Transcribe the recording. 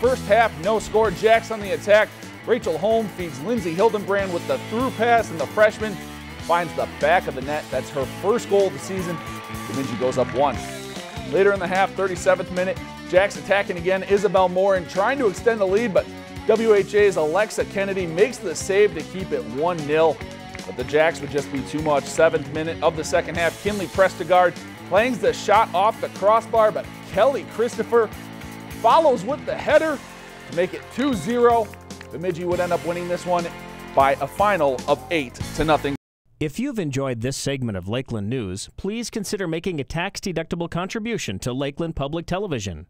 First half, no score. Jacks on the attack. Rachel Holm feeds Lindsay Hildenbrand with the through pass, and the freshman finds the back of the net. That's her first goal of the season. Bemidji goes up one. Later in the half, 37th minute, Jacks attacking again. Isabel Morin trying to extend the lead, but WHA's Alexa Kennedy makes the save to keep it 1 0. But the Jacks would just be too much. Seventh minute of the second half, Kinley Prestegard clangs the shot off the crossbar, but Kelly Christopher follows with the header to make it 2 0. Bemidji would end up winning this one by a final of 8 to nothing. If you've enjoyed this segment of Lakeland News, please consider making a tax-deductible contribution to Lakeland Public Television.